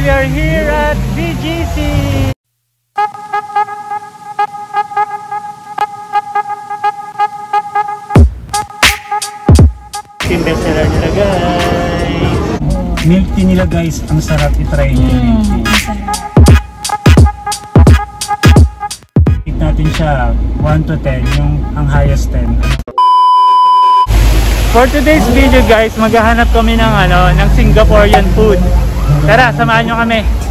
we are here at BGC. Best seller nila guys. Milk tea nila guys, ang sarap i-try nyo yung milk tea. Rate natin siya 1 to 10, yung ang highest 10. For today's video guys, maghahanap kami ng ano, ng Singaporean food. Tara, samahan nyo kami.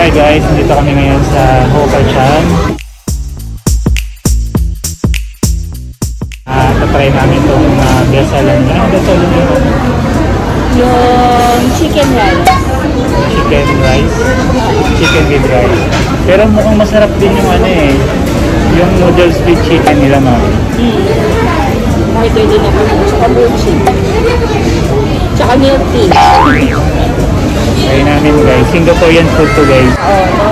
Hi guys, nandito kami ngayon sa Hoka-chan. Ah, tatry namin itong uh, besalan. Ano besalan yun? Yung chicken rice. Chicken rice. Chicken with rice. Pero mukhang masarap din yung ano eh. Yung noodles with chicken nila ma'am. Mm. Kahit pwede na po. Tsaka buchi. Tsaka milk tea. Try namin guys. Singaporean food to guys. Oo, no?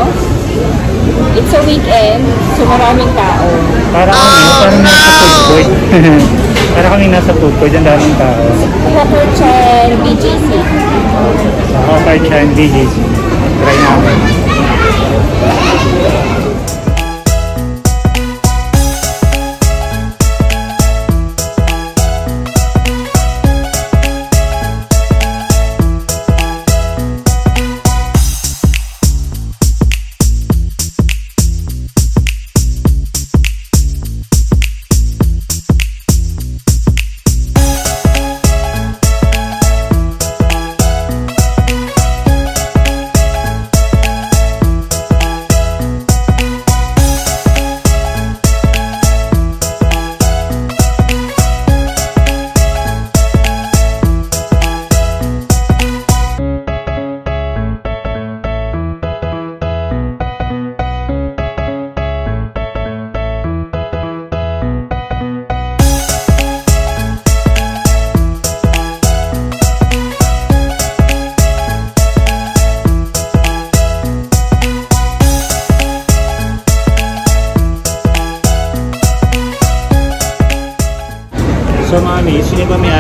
It's a weekend, so maraming tao. Para kami, parang nasa food court. Para kami nasa food court. Ang daming tao. Hokorchan BJC. Sa Hoka-chan BJC. Try namin.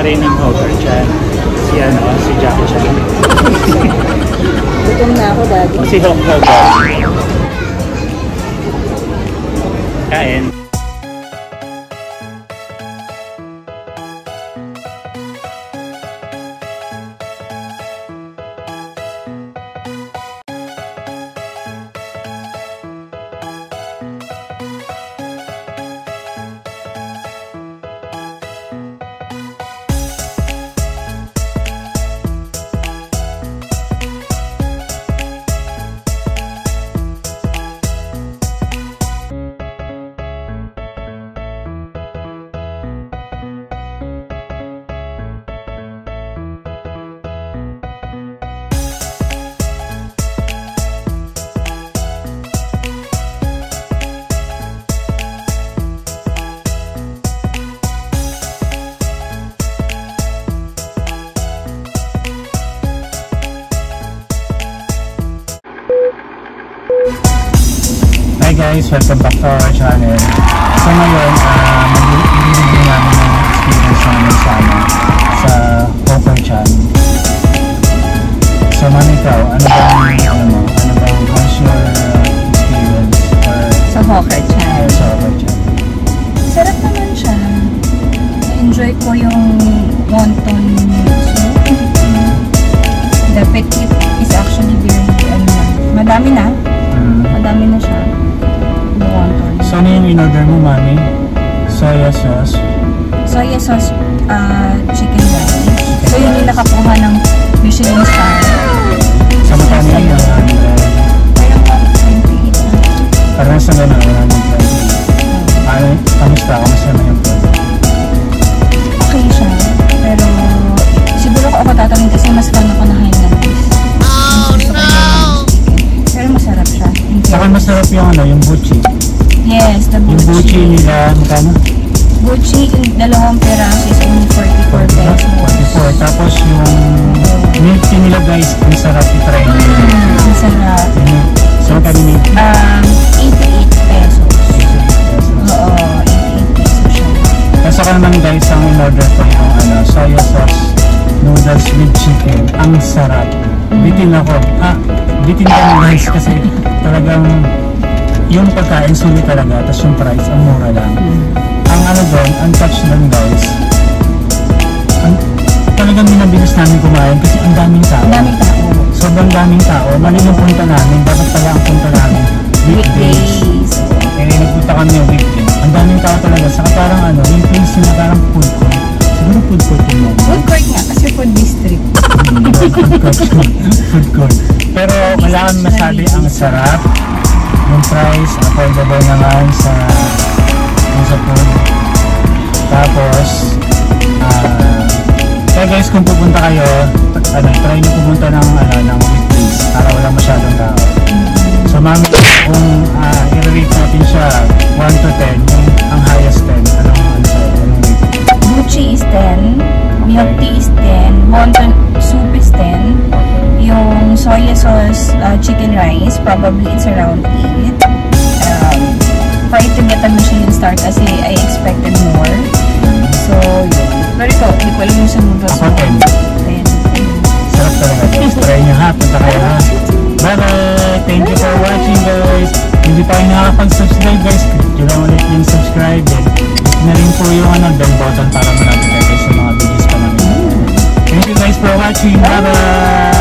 May-ari ng Hoka-chan? Si ano, si Jackie Chan. Gutom na ako, daddy. Si Hok Hoga. Kain. guys! Welcome back to our channel. So ngayon, ah, uh, mag-review namin ng experience namin sa, sa Poker Chan. So man ikaw, ano ba ano mo? Ano ba yung what's your experience? Sa Poker Chan? Sa Poker Chan. Sarap naman siya. Enjoy ko yung wonton soup. The petite is actually very, ano, madami na. Madami na mm. siya yung in-order mo, mami? Soya sauce. Soya sauce ah, chicken rice. So yun yung nakakuha ng Michelin star. Sa magkano yun? ah, 100. Parang 128. Parang sa gano'n, 100. Ano, kamusta? Kamusta naman yung? Okay siya. Pero siguro ko ako tatanungin kasi mas fan ako na Highland Oh no! Pero masarap siya. Saka masarap yung ano, yung buchi. Yes, the Yung buchi buchi. nila, magkano? Yung dalawang peraso is only 44 pesos. 44. Tapos yung milk tea nila guys, ang sarap i-try nyo. Mm, ang sarap. Yun, So, magkano yung Um, 88 pesos. Oo, 88 pesos siya. Tapos saka naman guys, ang in-order ko yung ano, soya sauce noodles with chicken. Ang sarap. Bitin ako. Ah, bitin kami guys kasi talagang yung pagkain sulit talaga. Tapos yung price, ang mura lang. Ang ano doon, ang touch doon guys, ang, talagang minabilis namin kumain kasi ang daming tao. Ang daming tao. Sobrang daming tao. Mali yung punta namin. Dapat pala ang punta namin. Weekdays. Weekdays. Eh, nagpunta kami yung weekday. Ang daming tao talaga. Saka parang ano, yung place nila parang food court. Siguro food court yun yan. Food court nga, kasi food district. Mm, food court. food court. Pero kang masabi ang sarap. Price, affordable naman sa sa food. Tapos, ah, kaya guys, kung pupunta kayo, ano, try nyo pumunta ng, ano, ng weekdays para wala masyadong tao. So, mami, kung uh, i-rate natin siya 1 to 10, yung ang highest 10, anong, ano sa'yo, anong rate? Buchi is 10. Milk tea is 10. Wonton soup is 10. Yung soya sauce uh, chicken rice, probably it's around 8. Um, for it to get a Michelin star kasi I expected more. So, yun. Pero ito, hindi ko alam yung noodles Ako, 10. 10. Sarap talaga guys. Try nyo ha, punta kayo ha. Bye-bye! Thank you for watching guys. Hindi pa kayo nakakapag-subscribe guys. Click nyo lang ulit yung subscribe. Click na rin po yung ano, bell button para malapit kayo sa mga videos pa namin. Thank you guys for watching. Bye-bye!